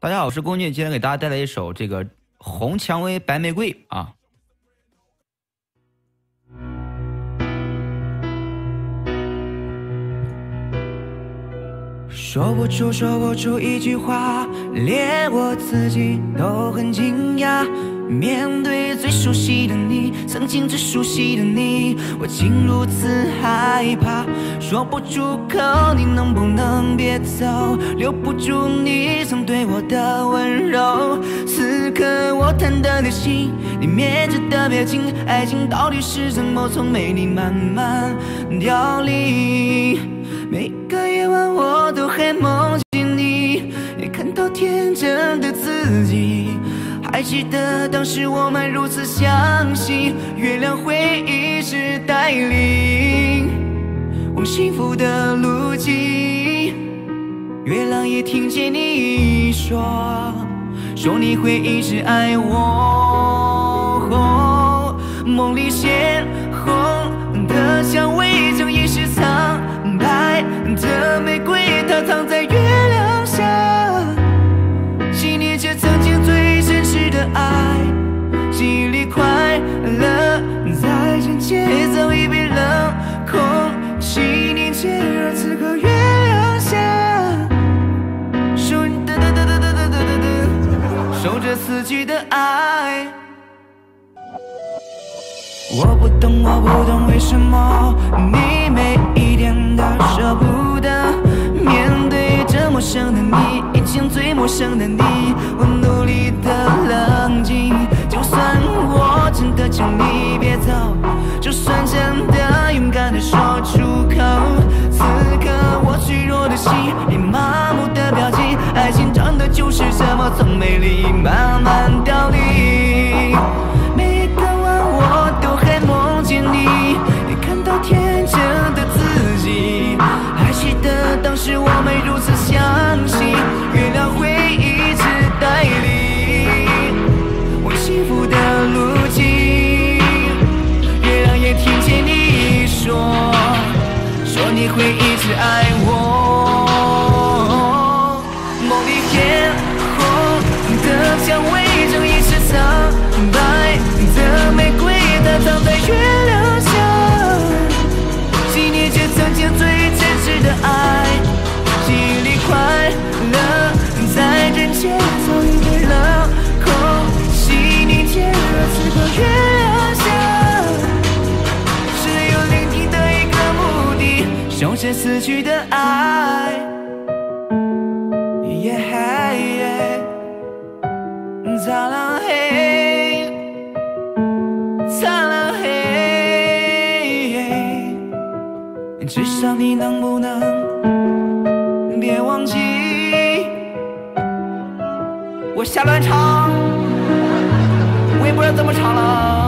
大家好，我是龚俊，今天给大家带来一首这个《红蔷薇白玫瑰》啊。说不出，说不出一句话，连我自己都很惊讶。面对最熟悉的你，曾经最熟悉的你，我竟如此害怕。说不出口，你能不能别走？留不住你曾对我的温柔。此刻我忐忑的心，你面着的表情，爱情到底是怎么从美丽慢慢凋零？每个夜晚我都还梦见你，也看到天真的自己。还记得当时我们如此相信，月亮会一直带领往幸福的路径。月亮也听见你说，说你会一直爱我。梦里鲜红的蔷薇，正已是苍白的玫瑰，它藏在守着四季的爱。我不懂，我不懂为什么你每一点都舍不得面对这陌生的你，以前最陌生的你，我会一直爱我。的，守着死去的爱。耶嘿，擦了黑，擦了黑，至少你能不能别忘记我瞎乱唱，我也不知道怎么唱了。